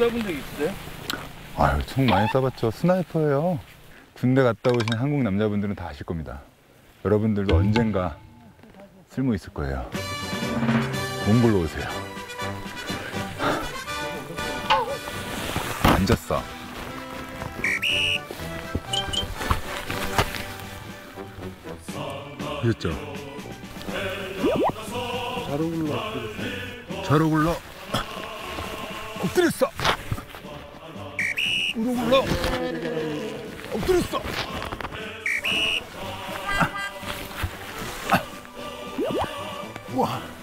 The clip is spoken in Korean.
쏴본 적 있으세요? 아유, 총 많이 쏴봤죠. 스나이퍼예요. 군대 갔다 오신 한국 남자분들은 다 아실 겁니다. 여러분들도 언젠가 쓸모 있을 거예요. 몽골로 오세요. 앉았어. 보셨죠? 잘 오글러. 잘 오글러. 엎드렸어. 굴러. 엎드렸어. 우와.